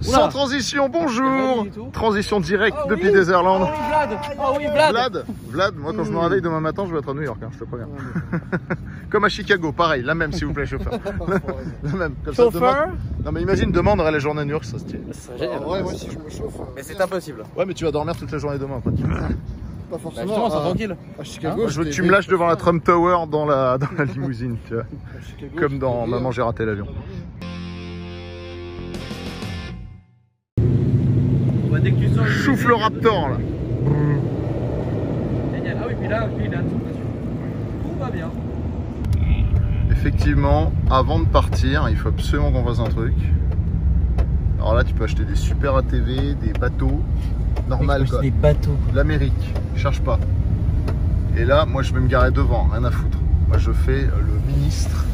Sans transition, bonjour Transition directe Oh depuis oui. Deserland. Oh oui, Vlad Oh oui, Vlad, Vlad, Vlad, moi quand je me réveille demain matin, je vais être à New York, hein, je te préviens. Comme à Chicago, pareil, la même s'il vous plaît, chauffeur. la même. Comme ça, Chauffeur demain- Non mais imagine demain on aurait la journée à New York, ça se tient. Ça serait génial. Ouais, moi si je me chauffe, Mais c'est impossible. Ouais mais tu vas dormir toute la journée demain après. pas Bah forcément. justement, c'est tranquille. À Chicago, je j'étais tu me lâches devant la Trump Tower dans la, dans la limousine, tu vois. à Chicago, Comme dans. Maman j'ai raté l'avion. Dès que tu sors. Chouffe le Raptor là. Génial. Ah oui, puis là, puis là, tout va bien. Effectivement, avant de partir, il faut absolument qu'on fasse un truc. Alors là, tu peux acheter des super ATV, des bateaux, normal quoi. Des bateaux. L'Amérique, cherche pas. Et là, moi, je vais me garer devant, rien à foutre. Moi, je fais le ministre.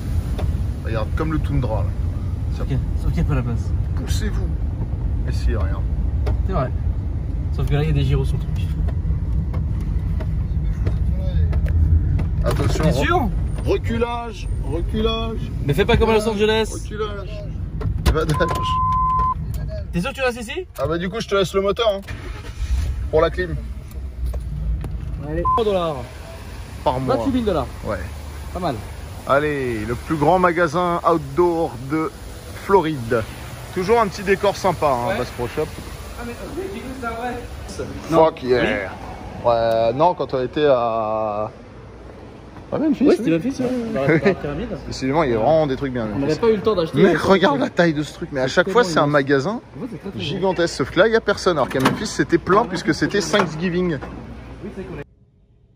Regarde, comme le Toundra là. Ok, sauf qu'il n'y a pas la place? Poussez-vous. Et si, rien. C'est vrai. Sauf que là, il y a des gyros sur le truc. Attention. T'es sûr Reculage, reculage, Mais fais pas comme à Los Angeles. reculage. T'es sûr que tu restes ici Ah bah du coup, je te laisse le moteur hein, pour la clim. Allez. 3 dollars. Par mois. 28 000 dollars. Ouais. Pas mal. Allez, le plus grand magasin outdoor de Floride. Toujours un petit décor sympa, hein, Ouais. Bass Pro Shop. Mais. Fuck yeah. Ouais, non, quand on était à. Ah, Memphis. Ouais, oui. c'était Memphis, ouais. Dans la pyramide. Décidément, il y a vraiment des trucs bien. On n'avait pas eu le temps d'acheter. Mec, regarde la taille de ce truc. Mais à chaque fois, c'est un magasin gigantesque. Sauf que là, il n'y a personne. Alors qu'à Memphis, c'était plein puisque c'était Thanksgiving.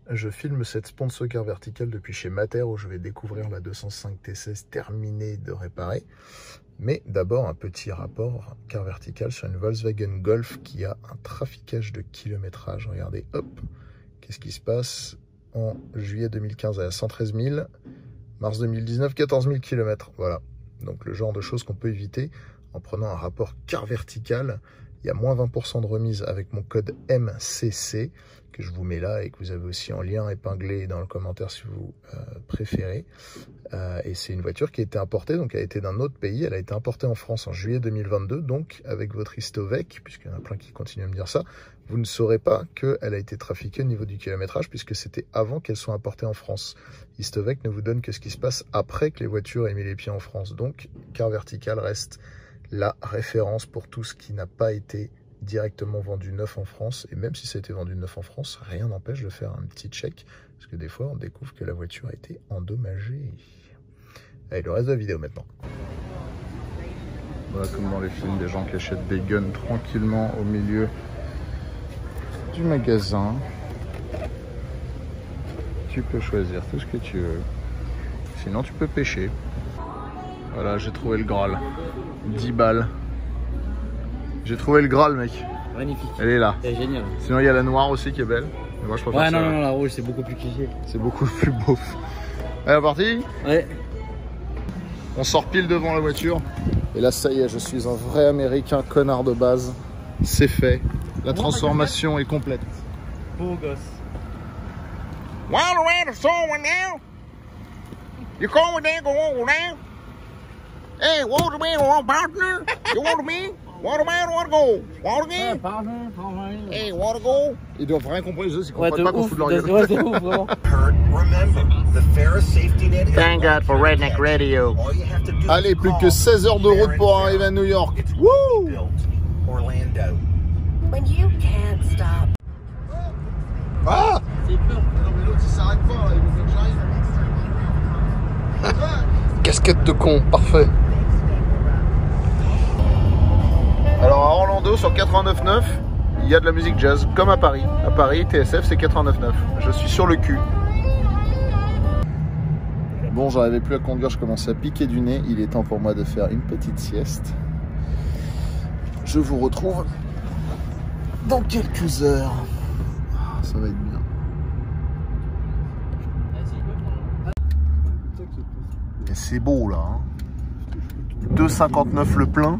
Je filme cette sponsor car verticale depuis chez Mater où je vais découvrir la 205 T16 terminée de réparer. Mais d'abord un petit rapport car vertical sur une Volkswagen Golf qui a un traficage de kilométrage. Regardez, hop, qu'est-ce qui se passe en juillet 2015 à 113 000, mars 2019 14 000 km. Voilà, donc le genre de choses qu'on peut éviter en prenant un rapport car vertical. Il y a moins 20% de remise avec mon code MCC que je vous mets là et que vous avez aussi en lien épinglé dans le commentaire si vous euh, préférez. Euh, et c'est une voiture qui a été importée, donc elle a été d'un autre pays. Elle a été importée en France en juillet 2022, donc avec votre Istovec, puisqu'il y en a plein qui continuent à me dire ça, vous ne saurez pas qu'elle a été trafiquée au niveau du kilométrage, puisque c'était avant qu'elle soit importée en France. Istovec ne vous donne que ce qui se passe après que les voitures aient mis les pieds en France. Donc, car vertical reste la référence pour tout ce qui n'a pas été directement vendu neuf en France. Et même si ça a été vendu neuf en France, rien n'empêche de faire un petit check. Parce que des fois, on découvre que la voiture a été endommagée. Allez, le reste de la vidéo maintenant. Voilà comme dans les films, des gens qui achètent des guns tranquillement au milieu du magasin. Tu peux choisir tout ce que tu veux. Sinon, tu peux pêcher. Voilà, j'ai trouvé le Graal. 10 balles. J'ai trouvé le Graal, mec. Magnifique. Elle est là. C'est génial. Sinon, il y a la noire aussi qui est belle. Mais moi, je préfère Ouais, non, non, non, la rouge, c'est beaucoup plus cliché. C'est beaucoup plus beau. Allez, parti Ouais. On sort pile devant la voiture. Et là, ça y est, je suis un vrai américain connard de base. C'est fait. La transformation est complète. Beau gosse. Well, around the store now? You call me there, go over now? Hey, what the man, want partner? You want me? What the man, want go? Want again? Hey, want to go? Ils doivent rien comprendre, les autres, ils Ouais, comprennent de pas qu'on fout de leur gueule. Thank God for Redneck Radio. All you have to do Allez, plus que 16 heures de route pour arriver à New York. Woo! built Orlando. When you can't stop. Ah C'est peur. Non mais l'autre il s'arrête pas là, il veut que j'arrive. Casquette de con, parfait. Sur 89.9, il y a de la musique jazz, comme à Paris. À Paris, TSF c'est 89.9. Je suis sur le cul. Bon, j'arrivais plus à conduire, je commençais à piquer du nez. Il est temps pour moi de faire une petite sieste. Je vous retrouve dans quelques heures. Ah, Ça va être bien. C'est beau là. hein. 2,59 le plein.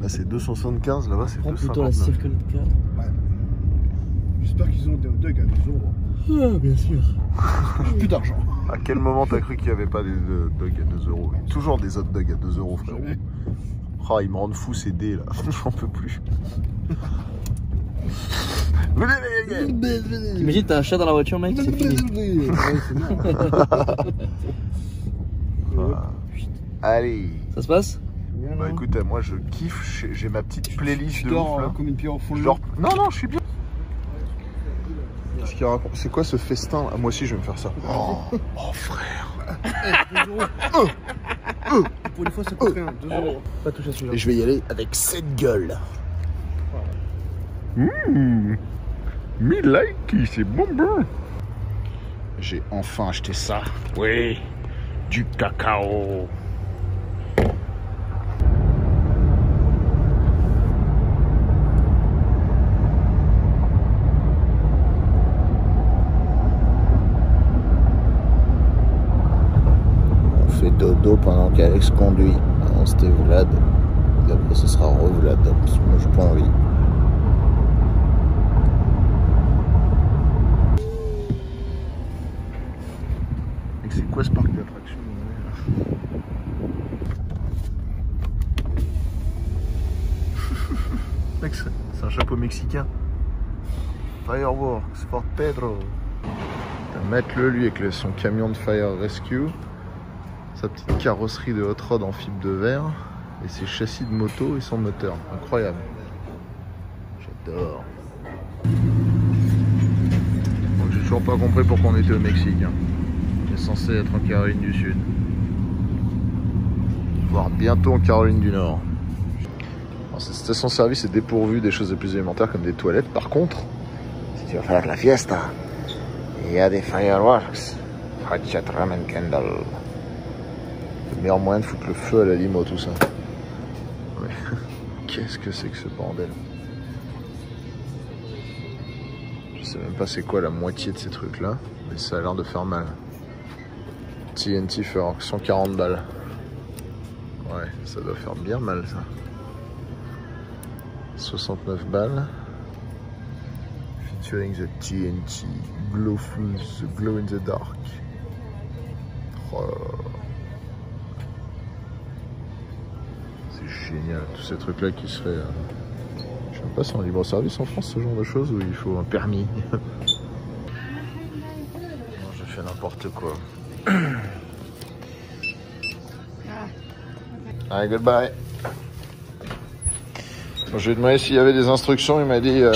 Là c'est 2,75, là-bas c'est Prends plutôt la 2,59. Circle K. J'espère qu'ils ont des hot dogs à 2 euros. Ah, bien sûr. J'ai plus d'argent. À quel moment t'as cru qu'il n'y avait pas des hot dogs à 2 euros? Toujours des hot dogs à 2 euros frérot. Oh, ils me rendent fou ces dés là. J'en peux plus. Venez les gars T'imagines, t'as un chat dans la voiture, mec, c'est fini. Allez. Ça se passe? Bah écoute, euh, moi je kiffe. J'ai- ma petite playlist Tu de dors ouf euh, là. comme une pierre au fond de dors- Non, non, je suis bien. Qu'est-ce qu'il raconte? C'est quoi ce festin? Ah, Moi aussi, je vais me faire ça. Oh, oh, frère. Pour une fois, ça coûte rien. 2 euros. Pas toucher à celui-là. Et je vais y aller avec cette gueule. Mmh. Me like, c'est bon bon. J'ai enfin acheté ça. Oui, du cacao. On dodo pendant qu'Alex conduit. Avant c'était Vlad. Et après ce sera re-Vlad. Parce que moi j'ai pas envie. Mec, C'est quoi ce parc d'attractions Mec, c'est un chapeau mexicain. Fireworks for Pedro. Mettre-le lui avec le- son camion de Fire Rescue, sa petite carrosserie de hot rod en fibre de verre et ses châssis de moto et son moteur. Incroyable. J'adore. J'ai toujours pas compris pourquoi on était au Mexique. hein. On est censé être en Caroline du Sud. Voire bientôt en Caroline du Nord. Alors, cette station-service est dépourvue des choses les plus élémentaires comme des toilettes. Par contre, si tu vas faire la fiesta, il y a des fireworks. And candle. Le meilleur moyen de foutre le feu à la limo, tout ça. Mais qu'est-ce que c'est que ce bordel Je sais même pas c'est quoi la moitié de ces trucs-là, mais ça a l'air de faire mal. TNT Fireworks, 140 balles. Ouais, ça doit faire bien mal ça. 69 balles. Featuring the TNT Glow Fuse, the Glow in the Dark. Oh génial, tous ces trucs-là qui seraient. euh, Je sais même pas si en libre service en France ce genre de choses où il faut un permis. Je fais n'importe quoi. Allez, goodbye. Je lui ai demandé s'il y avait des instructions, il m'a dit euh,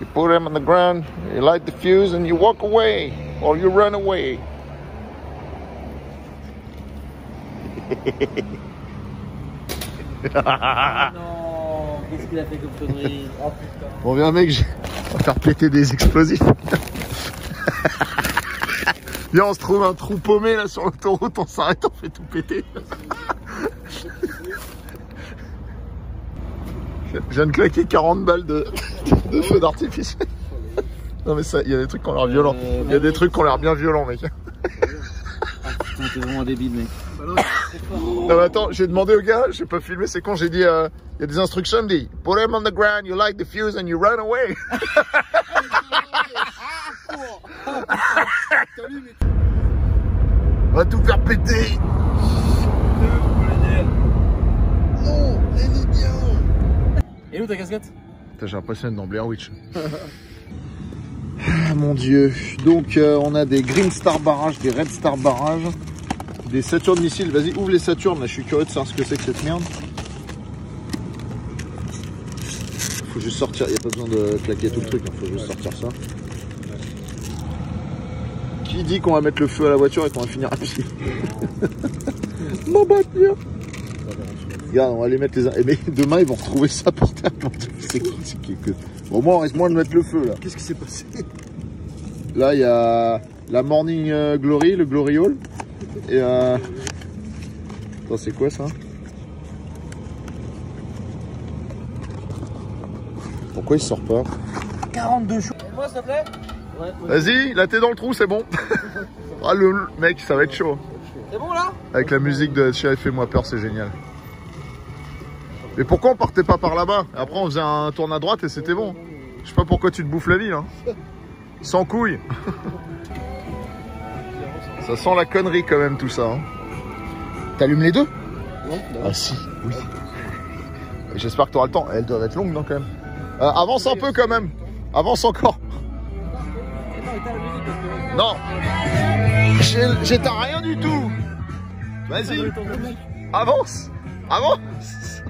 You put them on the ground, you light the fuse and you walk away, or you run away. Non, qu'est-ce qu'il a fait comme connerie Oh putain. Bon, viens, mec, je- on va faire péter des explosifs. Viens, on se trouve un trou paumé là sur l'autoroute, on s'arrête, on fait tout péter. Je viens de claquer 40 balles de, de feu d'artifice. Non mais ça, il y a des trucs qui ont l'air violents. Il y a des trucs qui ont l'air bien violents, mec. Putain, t'es vraiment un débile, mec. Non mais attends, j'ai demandé au gars, j'ai pas filmé, c'est quand j'ai dit, euh, il y a des instructions, dit, put them on the ground, you light the fuse and you run away. On va tout faire péter. Et où ta casquette Putain, J'ai l'impression d'être dans Blair Witch. ah mon dieu. Donc euh, on a des Green Star Barrage, des Red Star Barrage, des Saturn missiles. Vas-y, ouvre les Saturn, là je suis curieux de savoir ce que c'est que cette merde. Faut juste sortir, il a pas besoin de claquer tout le truc, il faut juste sortir ça. Qui dit qu'on va mettre le feu à la voiture et qu'on va finir à pied Mon voiture Regarde, on va les mettre les uns. Eh, Mais demain, ils vont retrouver ça par terre. C'est. Au moins, il reste moins de mettre le feu là. Qu'est-ce qui s'est passé? Là, il y a la Morning euh, Glory, le Glory Hall. Et euh... Attends, c'est quoi ça? Pourquoi il sort pas? 42 choux. Et moi, s'il te plaît? Ouais, ouais. Vas-y, là t'es dans le trou, c'est bon. ah le le- mec, ça va être chaud. C'est bon là? Avec la musique de Sheriff Fais-moi peur, c'est génial. Mais pourquoi on partait pas par là-bas? Après on faisait un tourne à droite et c'était bon. Je sais pas pourquoi tu te bouffes la vie hein. Sans couilles. ça sent la connerie quand même tout ça. Hein. T'allumes les deux Ah si, oui. J'espère que tu auras le temps. Elles doivent être longues, non, quand même. Euh, avance un peu, quand même. Avance encore. Non. J'éteins rien du tout. Vas-y. Avance. Avance.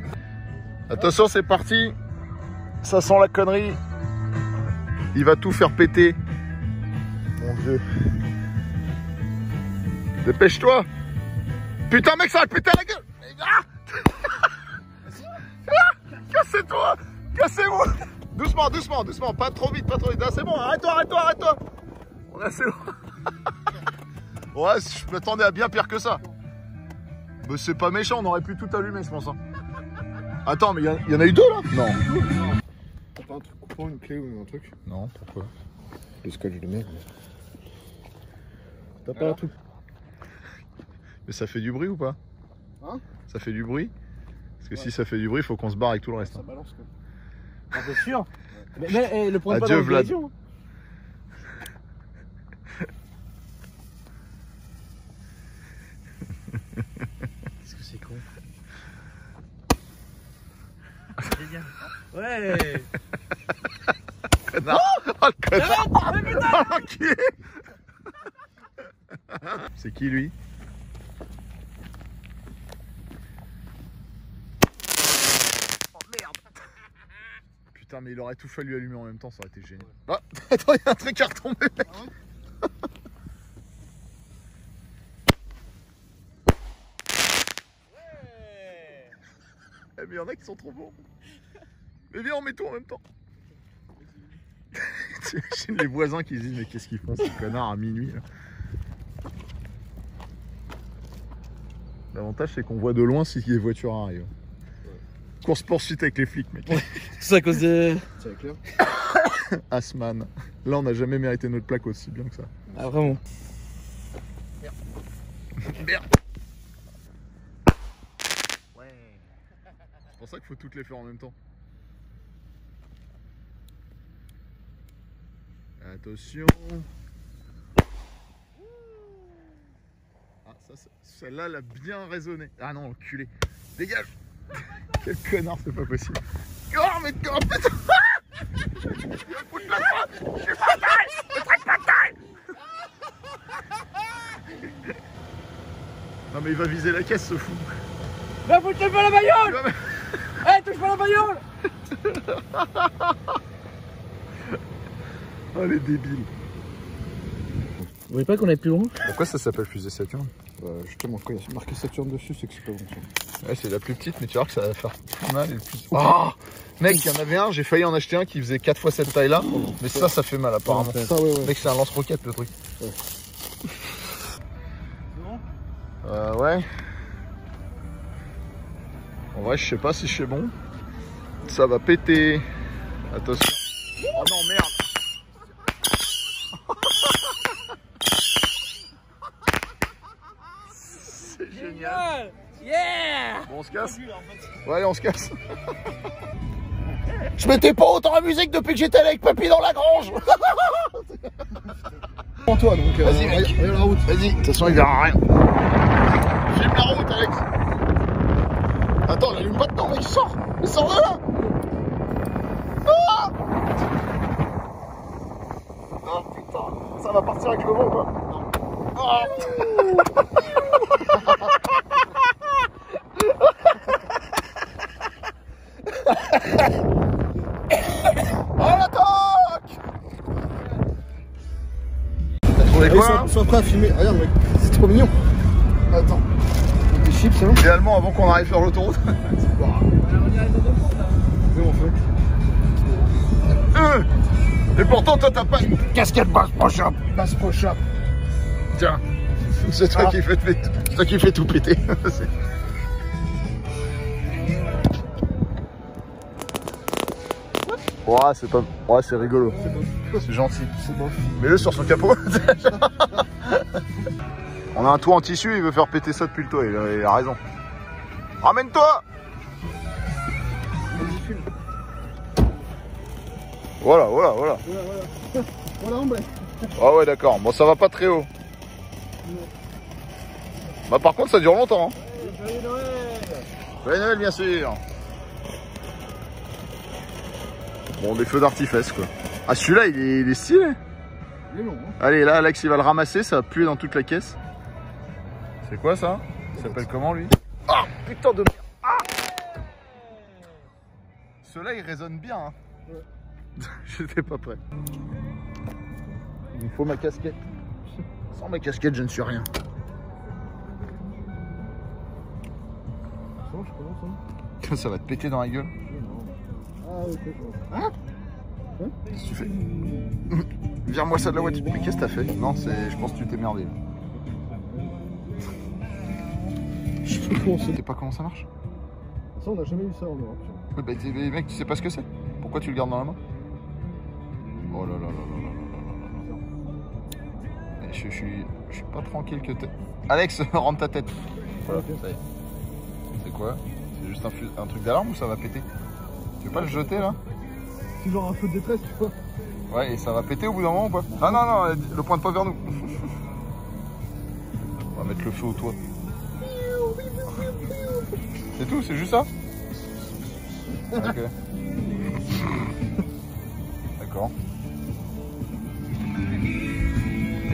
Attention, c'est parti. Ça sent la connerie. Il va tout faire péter. Mon dieu. Dépêche-toi. Putain, mec, ça va te péter à la gueule. Ah Ah Cassez-toi. Cassez-vous. Doucement, doucement, doucement. Pas trop vite, pas trop vite. Ah, c'est bon. Arrête-toi, arrête-toi, arrête-toi. On est assez loin. Ouais, je m'attendais à bien pire que ça. Mais c'est pas méchant, on aurait pu tout allumer, je pense. hein. Attends, mais il y, en a eu deux là? Non. T'as pas un truc coupant, une clé ou un truc? Non, pourquoi? Le scotch de merde. T'as pas un truc Mais ça fait du bruit ou pas Hein Ça fait du bruit Parce que si ça fait du bruit, il faut qu'on se barre avec tout le reste. Ça hein. balance quoi. Ah, t'es sûr Mais, mais eh, le pas Adieu, dans Vlad. l'occasion. Qu'est-ce que c'est con. Ouais Connard Oh le connard Oh C'est qui lui? Putain mais il aurait tout fallu allumer en même temps, ça aurait été génial. Ah Attends, il y a un truc qui est retombé mec. Eh, mais il y en a qui sont trop bons. Mais viens, on met tout en même temps. T'imagines les voisins qui se disent mais qu'est-ce qu'ils font ces connards à minuit là L'avantage c'est qu'on voit de loin si les voitures arrivent. Course poursuite avec les flics mec. C'est à cause de. C'est clair Asman. Là on n'a jamais mérité notre plaque aussi bien que ça. Ah, vraiment Merde C'est pour ça qu'il faut toutes les faire en même temps. Attention. Ah, ça, ça- celle-là, elle a bien résonné. Ah non, enculé. Dégage Quel connard, c'est pas possible. Oh, mais oh, putain Foutre la faute Je suis pas taille Ne traite pas taille Non mais il va viser la caisse ce fou. Va foutre pas la bagnole Eh, touche pas la bagnole Oh les débiles. Vous voyez pas qu'on est plus loin? Pourquoi ça s'appelle fusée Saturne? Bah justement, quand il y a marqué Saturne dessus, c'est que c'est pas bon ça. Ouais, c'est la plus petite, mais tu vois que ça va faire plus mal et plus. Oh Mec, il y en avait un, j'ai failli en acheter un qui faisait 4 fois cette taille-là, mais ça, ça fait mal apparemment. Ça, ouais, ouais. Mec, c'est un lance-roquette le truc. Ouais. Euh, ouais. En vrai, je sais pas si je suis bon. Ça va péter. Attention. Oh non, merde. C'est génial. Yeah Bon, on se casse Ouais, allez, on se casse. Je m'étais pas autant amusé que depuis que j'étais avec Papy dans la grange. Toi donc. euh, Vas-y, mec. regarde- la route. Vas-y, de toute façon, il verra rien. Filme la route, Alex. Attends, j'allume pas dedans, mec, sors. Mais sors de là. Ah putain, ça va partir avec le vent ou pas Ah. à filmer. Regarde mec, c'est trop mignon. Attends. Des chips, hein Idéalement avant qu'on arrive sur l'autoroute. Bon, fait. Euh, Et pourtant toi t'as pas une casquette basse pro shop. Bass Pro Shop. Tiens. C'est toi Ah. qui fait, c'est toi qui fait tout péter. Ouais, c'est pas. Ouais, c'est rigolo. C'est gentil. C'est bon. Mets-le sur son capot. On a un toit en tissu, il veut faire péter ça depuis le toit, il a, raison. Ramène-toi. Voilà, voilà, voilà. Voilà, voilà. Voilà, blague. Ah ouais, d'accord. Bon, ça va pas très haut. Bah par contre, ça dure longtemps. Hein. Joyeux Noël, bien sûr. Bon, des feux d'artifice quoi. Ah, celui-là, il est stylé. Il est long, hein Allez, là, Alex, il va le ramasser, ça va puer dans toute la caisse. C'est quoi ça? Il s'appelle comment lui? Ah, putain de merde Ah Ceux-là, ils résonnent bien. Hein. J'étais pas prêt. Il me faut ma casquette. Sans ma casquette, je ne suis rien. Ça va, je commence, hein Ça? Va te péter dans la gueule. Ah, ok, vois. Qu'est-ce que tu fais Vire-moi ça de la voiture. Mais qu'est-ce que t'as fait Non, c'est. Je pense que tu t'es merdé. Je sais pas comment Tu c'est. sais pas comment ça marche Ça, on n'a jamais eu ça en Europe. tu vois. Ouais, Bah, mais mec, tu sais pas ce que c'est Pourquoi tu le gardes dans la main Oh là là là là là là là là. Eh, Je, je suis, je suis pas tranquille que t'es. Alex, rentre ta tête. Voilà, ça y est. C'est quoi C'est juste un truc d'alarme ou ça va péter Tu veux pas le jeter là C'est genre un feu de détresse, tu vois. Ouais, et ça va péter au bout d'un moment ou pas Ah non, non, le pointe pas vers nous. On va mettre le feu au toit. C'est tout, c'est juste ça Ok. D'accord.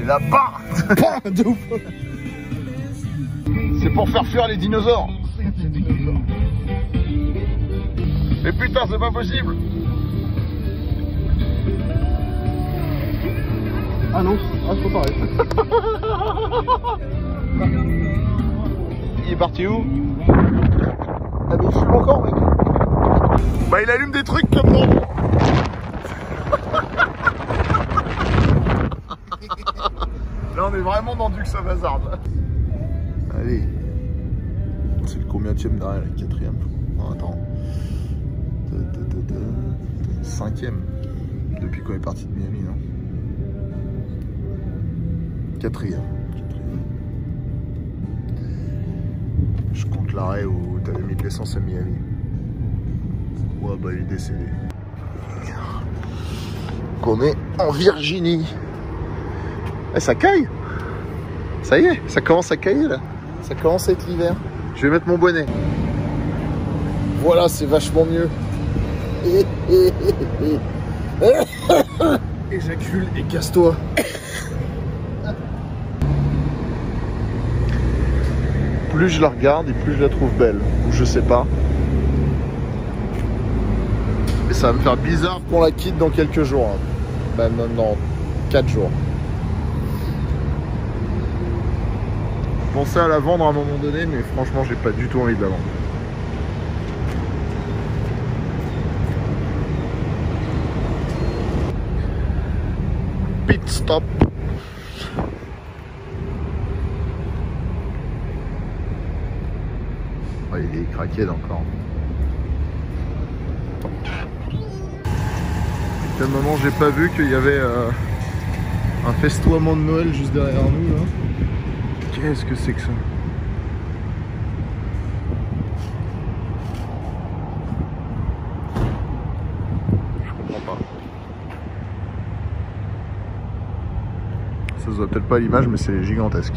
Et là-bas De. C'est pour faire fuir les dinosaures Mais putain, c'est pas possible Ah non, ah, c'est pas pareil. Il est parti où Ah mais il fume encore mec. Bah il allume des trucs comme moi. Là on est vraiment dans Dux of Hazard Allez. C'est le combienième derrière Le quatrième. Non attends. De- de- de- de- Cinquième. Depuis qu'on est parti de Miami Quatrième je compte l'arrêt où t'avais mis de l'essence à Miami. Ouais, bah il est décédé. Qu'on est en Virginie. Eh, ça caille Ça y est, ça commence à cailler là. Ça commence à être l'hiver. Je vais mettre mon bonnet. Voilà, c'est vachement mieux. Éjacule et casse-toi. plus je la regarde et plus je la trouve belle. Ou je sais pas. Et ça va me faire bizarre qu'on la quitte dans quelques jours. hein. Ben non, non, 4 jours. Je pensais à la vendre à un moment donné, mais franchement, j'ai pas du tout envie de la vendre. Pit stop. Ouais, il encore. Quel moment j'ai pas vu qu'il y avait euh, un festoiement de Noël juste derrière nous. Qu'est-ce que c'est que ça? Je comprends pas. Ça se voit peut-être pas à l'image mais c'est gigantesque.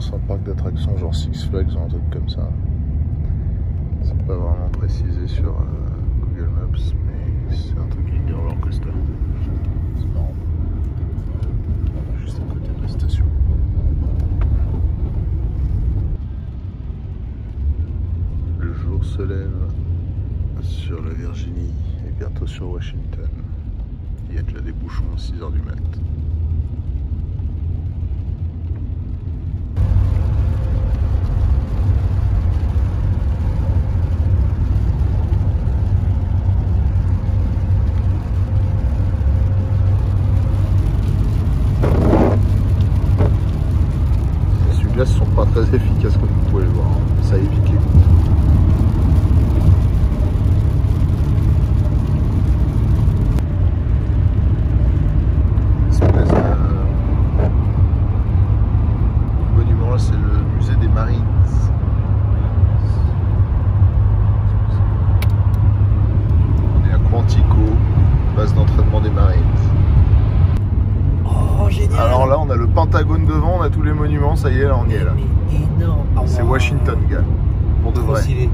Un parc d'attractions genre Six Flags ou un truc comme ça. C'est pas vraiment précisé sur euh, Google Maps, mais c'est un truc qui roller coaster. C'est marrant. Juste à côté de la station. Le jour se lève sur la Virginie et bientôt sur Washington. Il y a déjà des bouchons à 6h du mat. Les essuie-glaces sont pas très efficaces comme vous pouvez le voir. Ça évite les coups. Espèce de monument là, c'est le musée des Marines. On est à Quantico, base d'entraînement des Marines. Oh, génial Alors là, on a le Pentagone devant, on a tous les monuments, ça y est, là, on y est là. Mais énorme Ah, C'est wow. Washington, gars. Pour de Trop vrai. stylé.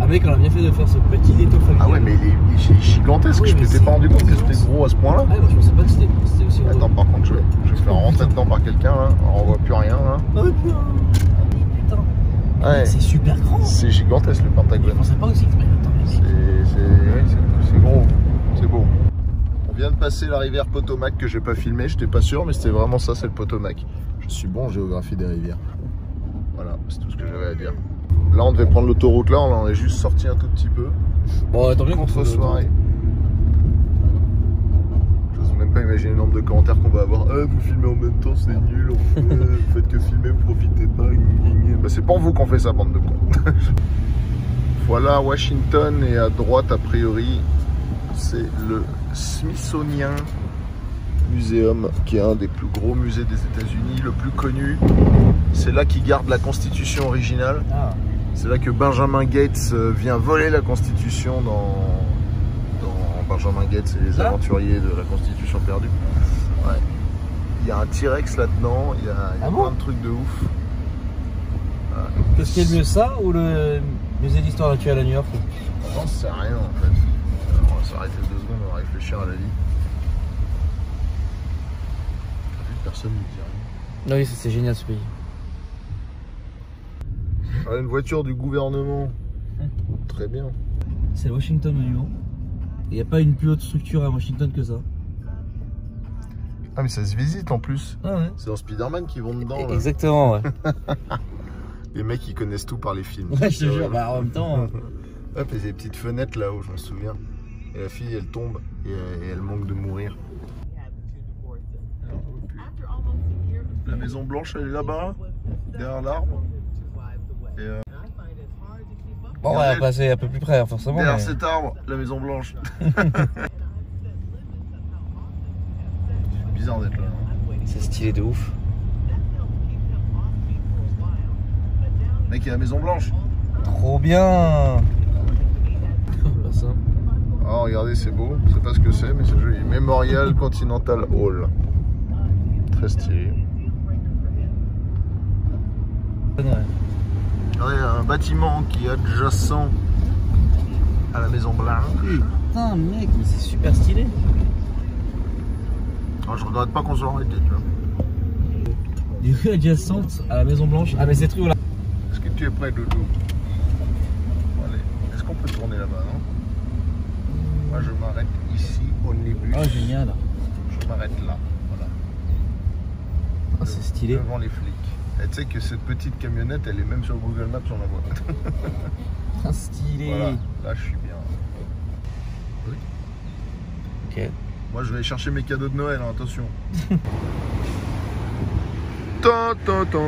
Ah mec, on a bien fait de faire ce petit détour familial. Ah ouais, mais il est, il est gigantesque. Oui, je m'étais pas rendu compte que c'était gros à ce point-là. Ah, moi je pensais pas que c'était aussi gros. Attends, par contre, je vais, je vais faire rentrer dedans par quelqu'un là. On voit plus rien là. Oh putain. Putain. Ouais, C'est super grand. c'est gigantesque le Je Pentagone. pensais pas aussi. Ouais, c'est- c'est gros, c'est beau. On vient de passer la rivière Potomac que j'ai pas filmé, j'étais pas sûr, mais c'était vraiment ça, c'est le Potomac. Je suis bon en géographie des rivières. Voilà, c'est tout ce que j'avais à dire. Là, on devait prendre l'autoroute là, on en est juste sorti un tout petit peu. Bon, tant mieux qu'on soit soirée. J'ose même pas imaginer le nombre de commentaires qu'on va avoir. Ah, vous filmez en même temps, c'est nul. Euh, Vous faites que filmer, vous profitez pas. Bah, c'est pour vous qu'on fait ça, bande de cons. voilà Washington et à droite, a priori, c'est le Smithsonian Museum, qui est un des plus gros musées des États-Unis, le plus connu. C'est là qu'ils gardent la Constitution originale. Ah. C'est là que Benjamin Gates euh, vient voler la Constitution dans, dans Benjamin Gates et les aventuriers de la Constitution perdue. Ouais. Il y a un T-Rex là-dedans, il y a, il y a Ah bon plein de trucs de ouf. Qu'est-ce qui est le mieux, ça ou le musée d'histoire naturelle à New York? J'en sais rien en fait. Alors, on va s'arrêter deux secondes, on va réfléchir à la vie. T'as vu, personne ne dit rien. Non, oui, ça, c'est génial ce pays. Ah, une voiture du gouvernement. Très bien. C'est le Washington Monument. Il n'y a pas une plus haute structure à Washington que ça. Ah mais ça se visite en plus. Ah ouais. C'est dans Spider-Man qui vont dedans. là. Exactement, ouais. Les mecs ils connaissent tout par les films. Ouais, je te jure, bah en même temps. Hop, il y a des petites fenêtres là-haut, je me souviens. Et la fille, elle tombe et, elle- et elle manque de mourir. La Maison Blanche, elle est là-bas, derrière l'arbre. Euh, Bon, on va passer un peu plus près, hein, forcément. derrière mais- cet arbre, la Maison Blanche. C'est bizarre d'être là. non C'est stylé de ouf. Mec, il y a la Maison Blanche. Trop bien Bah ça. Oh, regardez, c'est beau. Je sais pas ce que c'est, mais c'est joli. Memorial Continental Hall. Très stylé. Ouais. Regardez, il y a un bâtiment qui est adjacent à la Maison Blanche. Putain, mec, mais c'est super stylé. Oh, je regrette pas qu'on soit arrêté, tu vois. Des rues adjacentes à la Maison Blanche. Ah, mais cette rue là. Est-ce que tu es prêt, Doudou? Allez, est-ce qu'on peut tourner là-bas, non? Moi, je m'arrête ici, au Nébus. Oh, génial. Je m'arrête là, voilà. Ah, c'est stylé. Devant les flics. Et tu sais que cette petite camionnette, elle est même sur Google Maps, on la voit. Ah, stylé. voilà, là, je suis bien. Ok. Moi, je vais aller chercher mes cadeaux de Noël, hein, attention. Ta, ta, ta,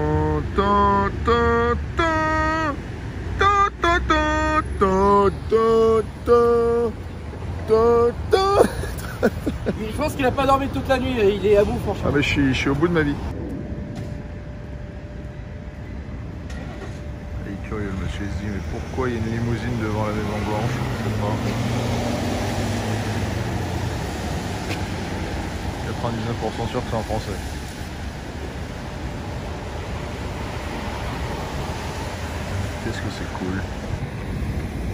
ta, ta, ta. Ta, ta, ta, ta, ta, ta. Ta, ta. Je pense qu'il a pas dormi toute la nuit, il est à bout, franchement. Ah, mais je suis, je suis au bout de ma vie. Il est curieux, le monsieur. Il se dit, mais pourquoi il y a une limousine devant la Maison Blanche? Je sais pas. 99% sûr que c'est en français. Qu'est-ce que c'est cool.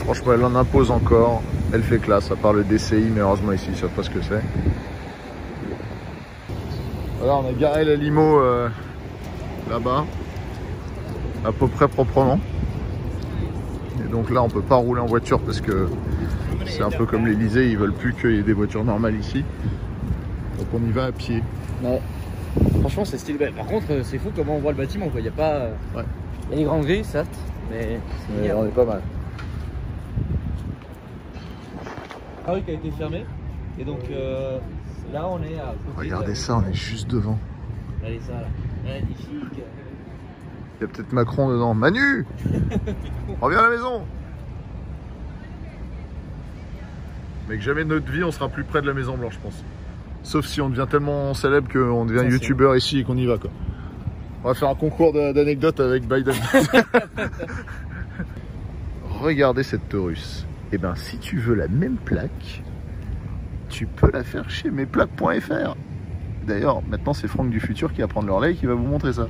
Franchement, elle en impose encore. Elle fait classe, à part le DCI, mais heureusement ici, ils savent pas ce que c'est. Voilà, on a garé la limo euh, là-bas, à peu près proprement. Et donc là, on peut pas rouler en voiture parce que c'est un peu comme l'Elysée, ils veulent plus qu'il y ait des voitures normales ici. Donc on y va à pied. Ouais. Franchement, c'est stylé. Par contre, euh, c'est fou comment on voit le bâtiment. Quoi. Il y a pas. euh, Ouais. Il y a les grandes grilles, certes, mais. on est pas mal. La rue qui a été fermée. Et donc euh, là, on est à. côté Regardez de- ça, on est juste devant. Regardez ça là. Magnifique. Il y a peut-être Macron dedans. Manu Reviens à la maison Mais que jamais de notre vie, on sera plus près de la Maison Blanche, je pense. Sauf si on devient tellement célèbre qu'on devient youtubeur ici et qu'on y va, quoi. On va faire un concours d'anecdotes avec Biden. Regardez cette Taurus. Eh ben, si tu veux la même plaque, tu peux la faire chez mesplaques.fr. D'ailleurs, maintenant, c'est Franck du futur qui va prendre leur lait et qui va vous montrer ça.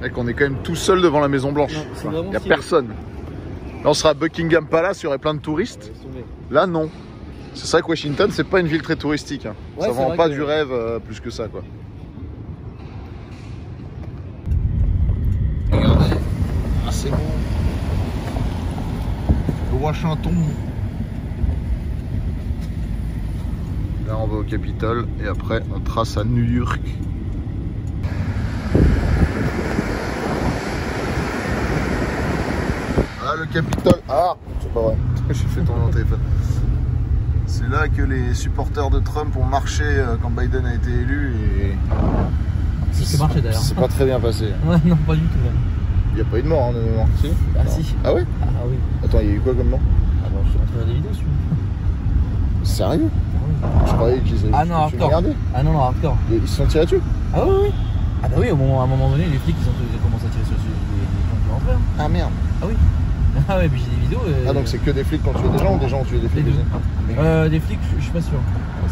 Mec, on est quand même tout seul devant la Maison Blanche. Il vraiment y a stylé. personne. Là, on sera à Buckingham Palace, il y aurait plein de touristes. Là, non. C'est vrai que Washington, c'est pas une ville très touristique. hein. Ouais, ça vend pas que- du rêve euh, plus que ça, quoi. Regardez. Ah, c'est bon. Le Washington. Là, on va au Capitole et après, on trace à New York. Le Capitole. Ah, c'est pas vrai. J'ai fait mon téléphone. C'est là que les supporters de Trump ont marché euh, quand Biden a été élu et. Ça s'est marché, d'ailleurs. C'est pas très bien passé. Ouais, non, pas du tout. Il n'y a pas eu de mort, hein, de mémoire. Si Ah, Non. si. Ah ouais Ah oui. Attends, il y a eu quoi comme mort Ah bon, je te montrerai des vidéos dessus. Sérieux Je croyais qu'ils avaient. Ah non, tu hardcore. Ah non, non, hardcore. Ils se sont tirés dessus Ah oui, oui. Ah bah oui, au moment, à un moment donné, les flics, ils ont, ils ont commencé à tirer sur les, les gens qui rentraient. hein. Ah merde. Ah oui. Ah ouais, puis j'ai des vidéos. euh, Ah donc c'est que des flics qui ont tué des gens ou des gens ont tué des flics aussi Euh, des flics, je suis pas sûr.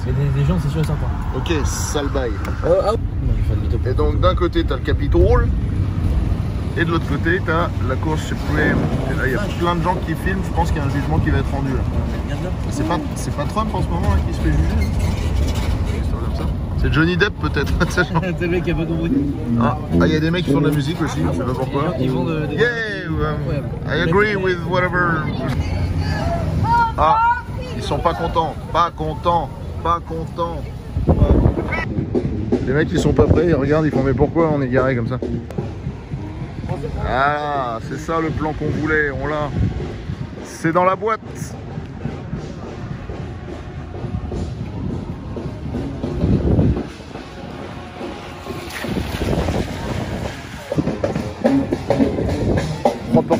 Mais des, des gens, c'est sûr et certain. Ok, sale bail. Euh, ah. Et donc d'un côté t'as le Capitole et de l'autre côté t'as la Cour suprême. Et là il y a plein de gens qui filment, je pense qu'il y a un jugement qui va être rendu là. C'est pas, pas Trump en ce moment là, qui se fait juger Une histoire comme ça. C'est Johnny Depp peut-être. C'est genre- C'est le mec qui a pas compris. ah, ah, il y a des mecs qui font de la musique aussi, je sais pas pourquoi. Ils vont de. de- Yeah, um, I agree with whatever. Ah, ils sont pas contents, pas contents, pas contents. Les mecs ils sont pas prêts, ils regardent, ils font mais pourquoi on est garé comme ça? Ah, c'est ça le plan qu'on voulait, on l'a. C'est dans la boîte.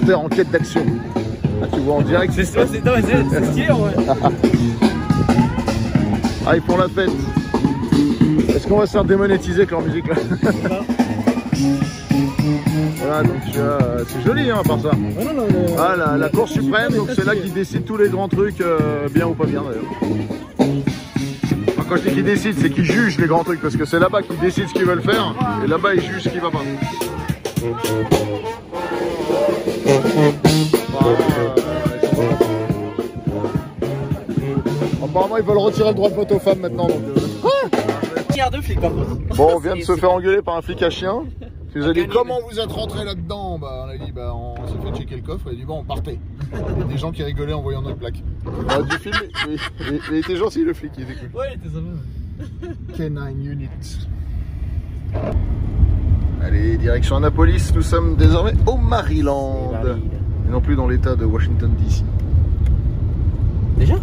Reporter en quête d'action. Ah, tu vois en direct. C'est ça, c'est en vrai. Ah, ils font la fête. Est-ce qu'on va se faire démonétiser avec leur musique là Voilà, donc euh, c'est joli hein, à part ça. Ouais, non, non, le- Ah, la, la Cour suprême, donc c'est là qu'ils décident tous les grands trucs, euh, bien ou pas bien d'ailleurs. Enfin, quand je dis qu'ils décident, c'est qu'ils jugent les grands trucs, parce que c'est là-bas qu'ils décident ce qu'ils veulent faire, et là-bas ils jugent ce qui va pas. Apparemment ils veulent retirer le droit de vote aux femmes maintenant. Donc. Tiers de flics par contre. Bon, on vient de se faire engueuler par un flic à chien. Qui nous a dit comment vous êtes rentré là-dedans? Bah on a dit bah on s'est fait checker le coffre, il a dit bon on partait. Il y a des gens qui rigolaient en voyant notre plaque. On a dû filmer. Il, il- il était gentil le flic, il était cool. Ouais, il était sympa. K9 Unit. Allez, direction Annapolis, nous sommes désormais au Maryland. Et non plus dans l'état de Washington DC. Déjà?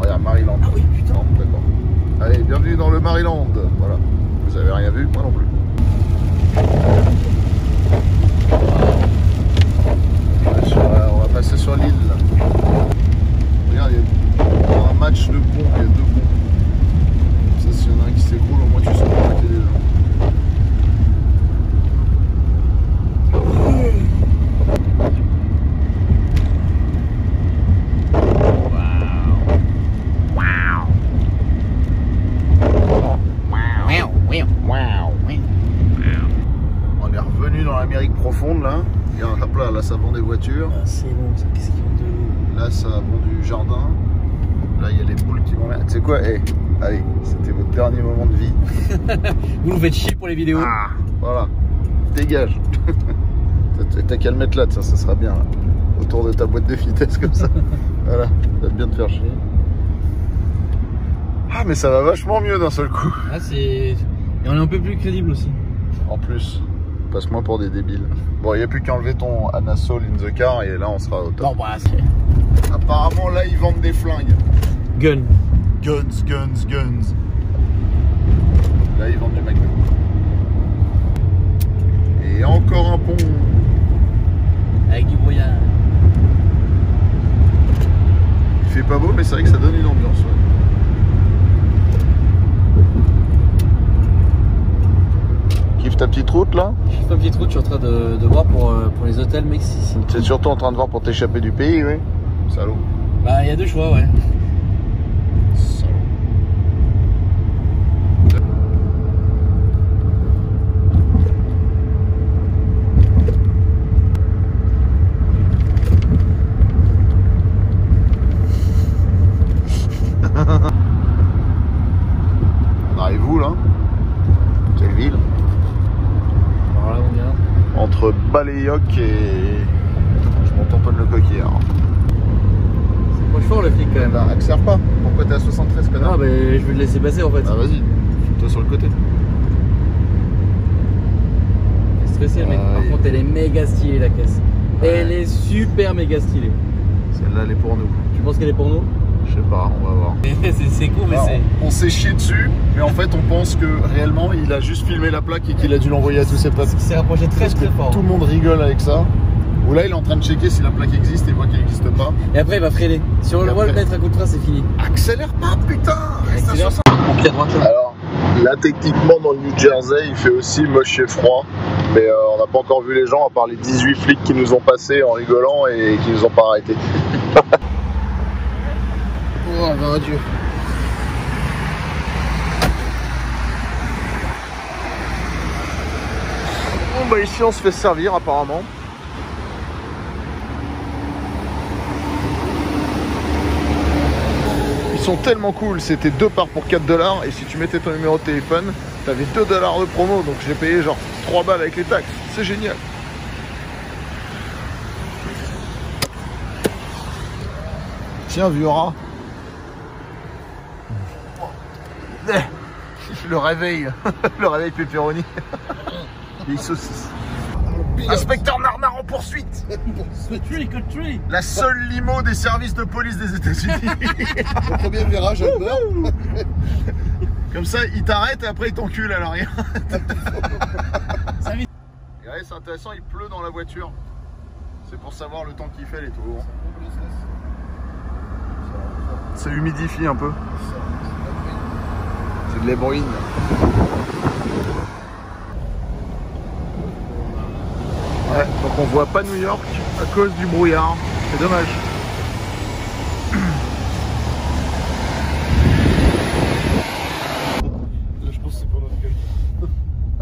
Regarde, Maryland. Ah oui, putain. D'accord. Allez, bienvenue dans le Maryland. Voilà. Vous avez rien vu Moi non plus. On va euh, on va passer sur l'île. Regarde, il y a un match de ponts, il y a deux ponts. Ça, s'il y en a un qui s'écroule, au moins tu sais pas arrêter les gens. On est revenu dans l'Amérique profonde là. Regarde, hop là, là ça vend des voitures. Ah, c'est bon, ça. Qu'est-ce qu'ils vont de. Là ça vend du jardin. Là il y a les boules qui vont là. Tu sais quoi? Eh, allez, c'était votre dernier moment de vie. Vous nous faites chier pour les vidéos. Ah, voilà. Dégage. T'as- T'as qu'à le mettre là, ça, ça sera bien là. Autour de ta boîte de vitesse comme ça. voilà, ça va bien te faire chier. Ah mais ça va vachement mieux d'un seul coup. Ah, c'est. Et on est un peu plus crédible aussi. En plus, passe-moi pour des débiles. Bon, il n'y a plus qu'à enlever ton Anasol in the car et là on sera au top. Bon, bah, c'est. Apparemment là ils vendent des flingues. Gun. Guns, guns, guns. Là ils vendent du Magnum. Et encore un pont. Avec du brouillard. Il fait pas beau mais c'est vrai que ça donne une ambiance. ouais. Kiffe ta petite route là Je fais une petite route, je suis en train de, de voir pour, euh, pour les hôtels Mexicains. C'est surtout en train de voir pour t'échapper du pays, oui. Salaud. Bah, il y a deux choix, ouais. Salaud. entre Et. Je m'en tamponne le coquillard. C'est pas fort le flic quand même. Bah, accélère pas. Pourquoi t'es à 73, connard Non, mais je vais le laisser passer en fait. Ah, vas-y. Toi sur le côté. C'est stressé le mec. Ah, Par contre, elle est méga stylée la caisse. Ouais. Elle est super méga stylée. Celle-là, elle est pour nous. Tu penses qu'elle est pour nous? Je sais pas, on va voir. C'est cool, mais Alors, c'est. on s'est chié dessus, mais en fait, on pense que réellement, il a juste filmé la plaque et qu'il a dû l'envoyer à tous ses potes. Il s'est rapproché très très fort. tout le monde rigole avec ça. Ou là, il est en train de checker si la plaque existe et voit qu'elle n'existe pas. Et après, il va freiner. Si on le voit le mettre à coup de frein, c'est fini. Accélère pas, putain Reste à Accélère. 60. Au pied droit. Alors, là, techniquement, dans le New Jersey, il fait aussi moche et froid. Mais euh, on n'a pas encore vu les gens, à part les 18 flics qui nous ont passés en rigolant et qui nous ont pas arrêtés. Bon, bah ici, on se fait servir, apparemment. Ils sont tellement cool, c'était deux parts pour 4 dollars et si tu mettais ton numéro de téléphone, t'avais 2 dollars de promo donc j'ai payé genre 3 balles avec les taxes. C'est génial. Tiens, vieux. Eh, Le réveil, le réveil pepperoni. Les saucisses. Inspecteur Narnar en poursuite La seule limo des services de police des États-Unis. Au premier virage, elle meurt. Comme ça, il t'arrête et après il t'encule à l'arrière. Et ouais, c'est intéressant, il pleut dans la voiture. C'est pour savoir le temps qu'il fait les tours. Ça humidifie un peu. C'est de l'ébruine. Ouais, donc on voit pas New York à cause du brouillard. C'est dommage. Là, je pense que c'est pour notre gueule.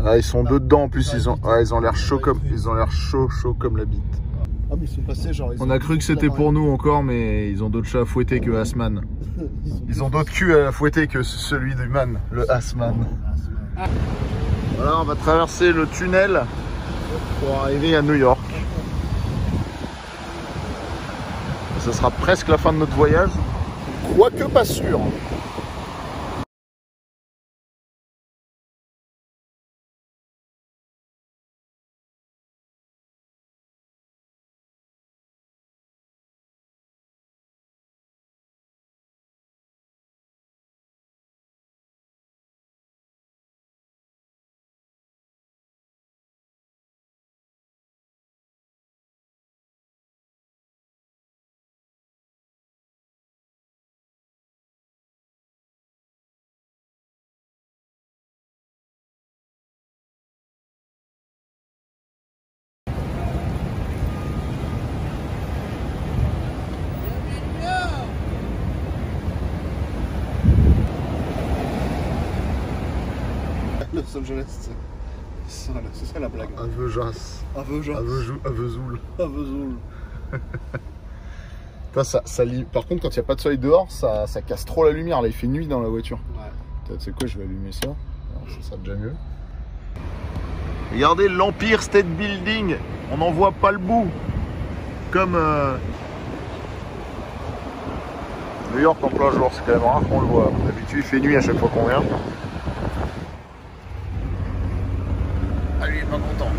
Ah, ils sont deux dedans en plus, ils ont, ouais, ils ont l'air chaud comme, ils ont l'air chaud, chaud comme la bite. Ah, mais ils sont passés, genre. ils On a cru que c'était pour nous encore, mais ils ont d'autres chats à fouetter que Asman. Ils ont d'autres culs à fouetter que celui du man, le Asman. Voilà, on va traverser le tunnel pour arriver à New York. Ça sera presque la fin de notre voyage, quoique pas sûr. Los Angeles, c'est c'est ça, la- c'est ça la blague. Avejas. Avejoul, Avezoul. Avezoul. Ça, Par contre, quand il n'y a pas de soleil dehors, ça, ça casse trop la lumière. Là, il fait nuit dans la voiture. Ouais. Tu sais quoi, je vais allumer ça. Alors, ça sera déjà mieux. Regardez l'Empire State Building. On n'en voit pas le bout. Comme euh, New York en plein jour. C'est quand même rare qu'on le voit. D'habitude, il fait nuit à chaque fois qu'on vient. Ah, lui, il est pas content.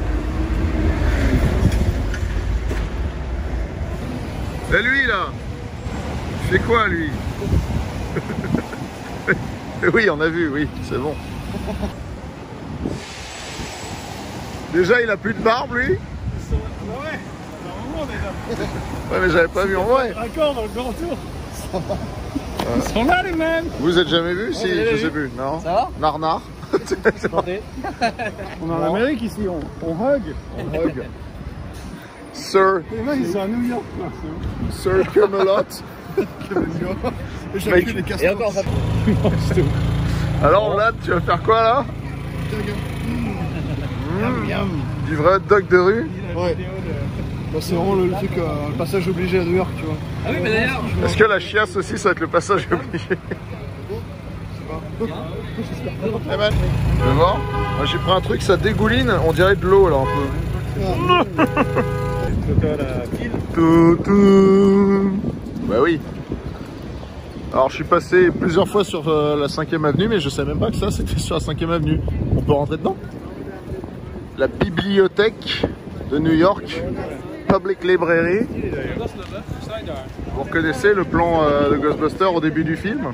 Et lui, là Il fait quoi, lui? Oui, on a vu, oui, c'est bon. Déjà, il a plus de barbe, lui? Ouais, c'est un moment déjà. Ouais, mais j'avais pas vu en vrai. D'accord, dans le grand tour. Ils sont là, les mêmes. Vous êtes jamais vu Si, je vu. sais plus. Non? Ça va? Narnar? On est en Amérique ici, on, on hug. On hug. Sir, Les mecs, ils sont à New York. là, Sir Camelot. Et Mec. les Et castors. encore, ça. Alors, Vlad, tu vas faire quoi, là? Miam. Du vrai hot dog de rue? Ouais. Bah, c'est vraiment le, le truc, euh, le passage obligé à New York, tu vois. Ah oui, mais d'ailleurs. Est-ce que la chiasse aussi, ça va être le passage obligé tu veux voir Moi j'ai pris un truc, ça dégouline, on dirait de l'eau là un peu. Bah oui. Alors je suis passé plusieurs fois sur euh, la 5ème avenue, mais je savais même pas que ça c'était sur la 5ème avenue. On peut rentrer dedans? La bibliothèque de New York, Public Library. Vous reconnaissez le plan euh, de Ghostbusters au début du film?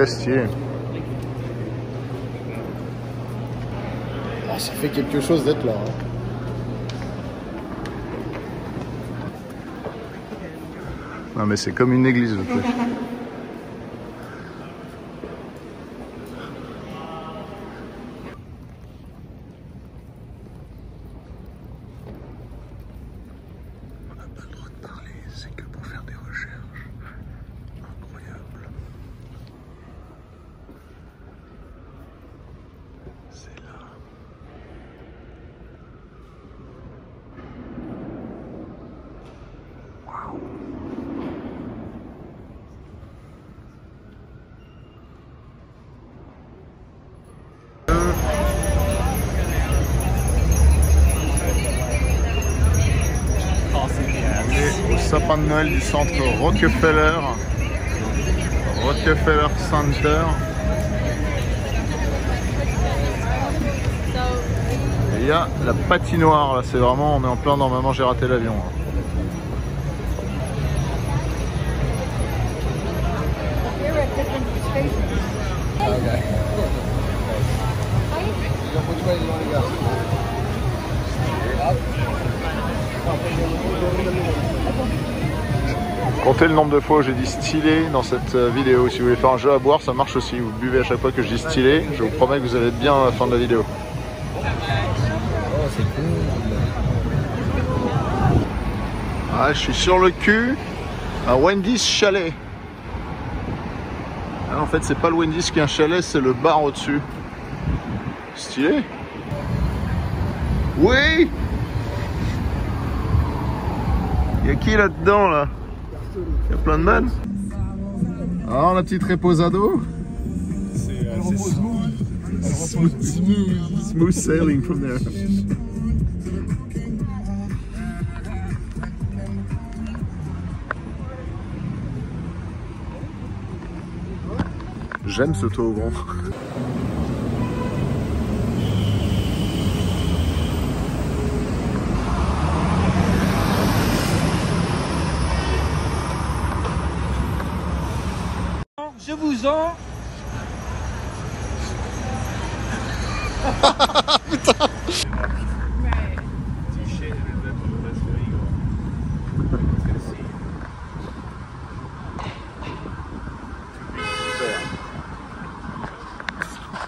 C'est très stylé. Ah, ça fait quelque chose d'être là. hein. Non mais c'est comme une église Du centre Rockefeller. Rockefeller Center. Il y a la patinoire là, c'est vraiment, on est en plein dans Maman j'ai raté l'avion. Comptez le nombre de fois où j'ai dit stylé dans cette euh, vidéo. Si vous voulez faire un jeu à boire, ça marche aussi. Vous buvez à chaque fois que je dis stylé. Je vous promets que vous allez être bien à la fin de la vidéo. Ah, je suis sur le cul à Wendy's Chalet. Ah, en fait, c'est pas le Wendy's qui est un chalet, c'est le bar au-dessus. Stylé. Oui Il y a qui là-dedans là? y a plein de man. Alors la petite reposado smooth, smooth, smooth sailing from there. J'aime ce toboggan. Je vous en.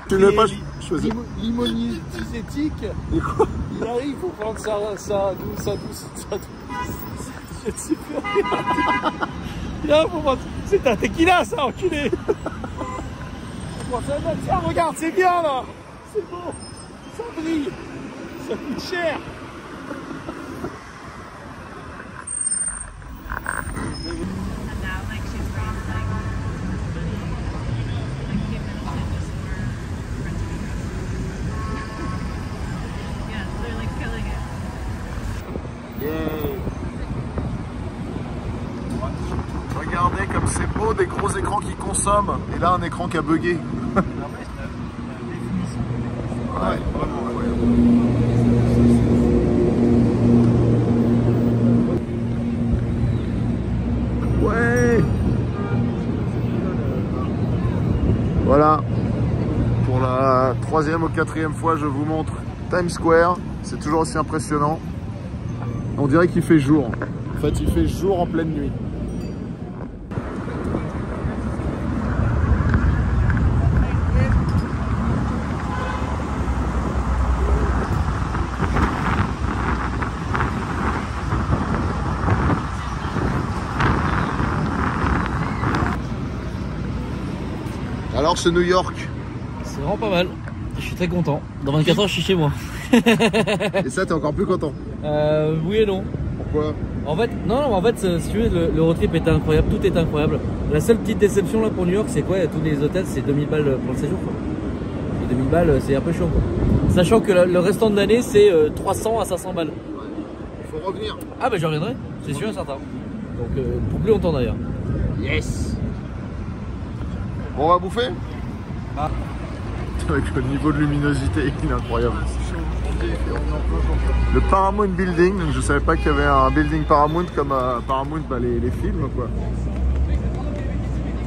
Tu ne veux pas choisir Limonier diététique. Il arrive pour prendre sa, sa douce, sa douce, sa douce. C'est super. Il arrive pour prendre. C'est un tequila, ça, enculé. Tiens, regarde, c'est bien là. C'est bon. Ça brille. Ça coûte cher. And now, like, she's bringing, like, like, came in and just for renting a Yeah, they're, like, killing it. Regardez comme c'est beau des gros écrans Et là, un écran qui a bugué. Voilà. Pour la troisième ou quatrième fois, je vous montre Times Square. C'est toujours aussi impressionnant. On dirait qu'il fait jour. En fait, il fait jour en pleine nuit. Alors, ce New York, C'est vraiment pas mal. Je suis très content. Dans 24 heures, je suis chez moi. et ça, t'es encore plus content. Euh, oui et non. Pourquoi? En fait, non, non, en fait, euh, si tu veux, le, le road trip était incroyable, tout était incroyable. La seule petite déception là pour New York, c'est quoi? Tous les hôtels, c'est 2000 balles pour le séjour. Quoi. Et 2000 balles, euh, c'est un peu chaud. Quoi. Sachant que le, le restant de l'année, c'est euh, 300 à 500 balles. Il faut revenir. Ah bah je reviendrai, c'est sûr et certain. Donc euh, pour plus longtemps d'ailleurs. Yes Bon, on va bouffer Ah. Avec le niveau de luminosité, il est incroyable. Le Paramount Building, donc je savais pas qu'il y avait un building Paramount comme à Paramount bah, les, les films quoi.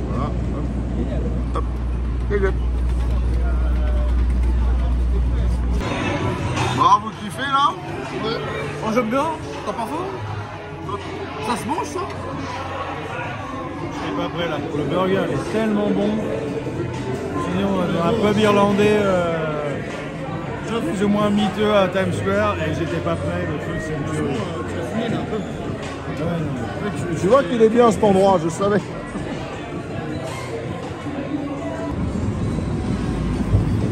Voilà. Hop. Hop. Et good. Bon, vous kiffez là? Ouais. Oh, j'aime bien, t'as pas faim? Ça se mange ça? Suis pas prêt là. Le burger est tellement bon. Sinon, euh, dans un pub irlandais, euh, plus ou moins miteux à Times Square et j'étais pas prêt. Le truc, c'est mieux. Tu, tu vois qu'il est bien cet endroit, je savais.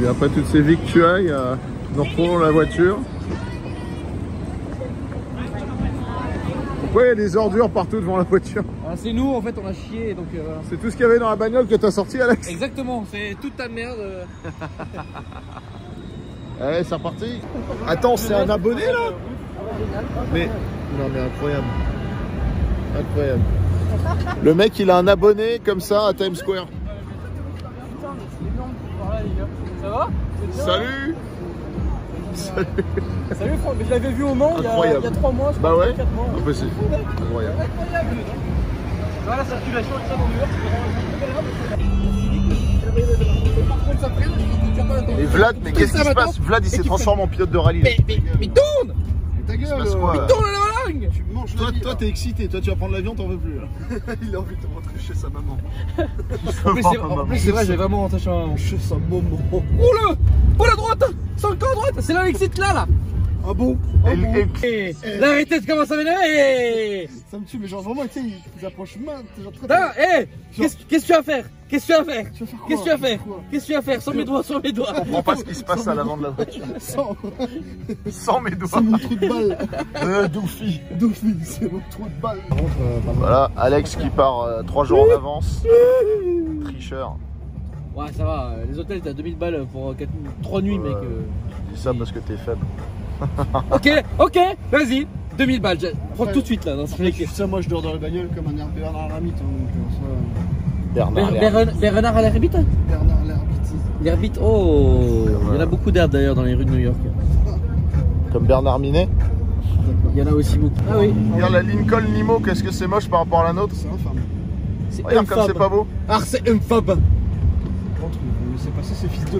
Et après toutes ces victuailles, euh, nous retrouvons la voiture. Pourquoi il y a des ordures partout devant la voiture Ah, c'est nous en fait, on a chié donc. euh, C'est tout ce qu'il y avait dans la bagnole que t'as sorti Alex Exactement, c'est toute ta merde. euh. Allez, c'est reparti. Attends, c'est un abonné là Mais non mais incroyable. Incroyable. Le mec il a un abonné comme ça à Times Square. Ça va Salut Salut Salut Franck, mais je l'avais vu au Mans il y, a, Incroyable. il y a 3 mois, je Bah crois, ouais, 4 mois. impossible. Incroyable. Voilà la circulation ça dans l'intention. Et Vlad, mais qu'est-ce qui se passe Vlad il s'est transformé en pilote de rallye. Mais, mais, mais tourne Ta gueule passe quoi, là Tourne la langue Tu manges Toi, toi t'es excité, toi tu vas prendre l'avion, t'en veux plus. là. il a envie de rentrer chez sa maman. En plus, c'est- vrai, j'ai vraiment rentré chez un. Chez sa maman. Oh là Oh la droite C'est encore à droite C'est là l'exit là là Ah bon Et- et- Eh, Là, arrêtez de commencer à m'énerver Ça me tue, mais genre vraiment, tu sais, ils approchent main. Genre très Putain, hé Qu'est-ce qu'est-ce que tu vas faire? Qu'est-ce que tu vas faire? Qu'est-ce que tu vas faire? Qu'est-ce que tu vas faire? Sans mes doigts, sans mes doigts Je comprends pas ce qui se passe à l'avant de la voiture. Sans, Sans mes doigts. c'est mon trou de balle. Euh, Doofy. Dauphine, c'est mon trou de balle. Voilà, Alex qui part 3 jours en avance. Tricheur. Ouais, ça va, euh, les hôtels, t'as 2000 balles pour 3 nuits, Ouais. mec. euh. Je dis ça parce que t'es faible. Ok, ok, vas-y 2000 balles, je- prends tout de suite là dans ce mec. Ça, moi, je dors dans la bagnole comme un Bernard Lermite. hein, euh, ça, Bernard. Ber- Lermite. Ber- Bernard à l'herbite Bernard Lermite. L'herbite, oh Il y en a beaucoup d'herbes d'ailleurs dans les rues de New York. Comme Bernard Minet? Il y en a aussi beaucoup. Ah oui, Regarde la Lincoln Limo, qu'est-ce que c'est moche par rapport à la nôtre? C'est infâme. c'est Regarde comme c'est pas beau. Ah, c'est un fob Contre, vous laissez passer ces fils de.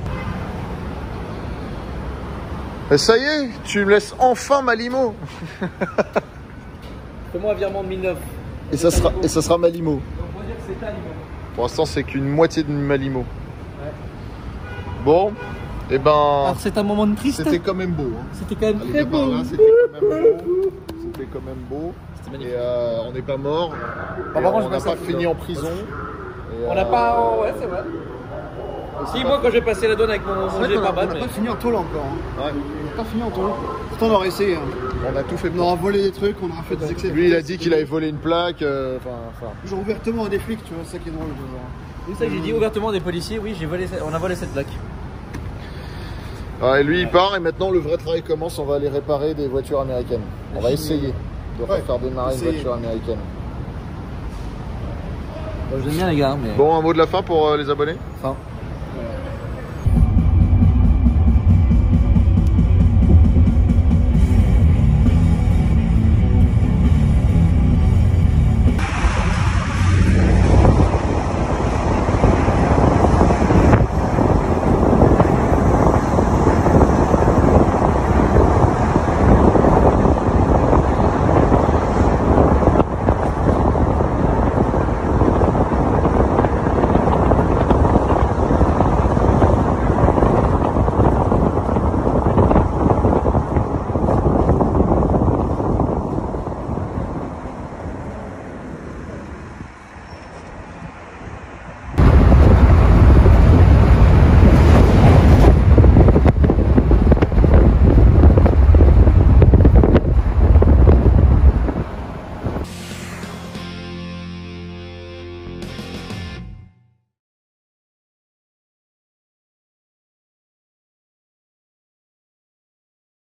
Et ça y est, tu me laisses enfin ma limo. Fais-moi un virement de 1009. Et ça sera, et ça sera ma limo. Donc on va dire que c'est ta limite. Pour l'instant, c'est qu'une moitié de ma limo. Bon, et ben, Alors c'est un moment de triste. c'était quand même beau. hein. C'était quand même très beau. C'était quand même beau. C'était quand même beau. C'était Et magnifique. euh, on n'est pas mort. Et je on n'a pas fini en prison. Et, On n'a euh, pas. Ouais, c'est vrai. Si, moi quand j'ai passé la douane avec mon, on a mais. pas fini en tôle encore. hein. ouais, On n'a pas fini en tôle. Pourtant, on aurait essayé. hein. on a tout fait On aura volé des trucs, on aura fait des excès. Lui, il a dit qu'il avait volé une plaque. euh, Enfin, enfin. Genre ouvertement à des flics, tu vois, c'est ça qui est drôle. C'est ça que j'ai dit ouvertement des policiers, oui, j'ai volé, on a volé cette plaque. Ouais, et lui, il part et maintenant le vrai travail commence. On va aller réparer des voitures américaines. On va essayer de Ouais, refaire démarrer une voiture américaine. Bon, je l'aime bien les gars, mais. Bon, un mot de la fin pour euh, les abonnés? Enfin,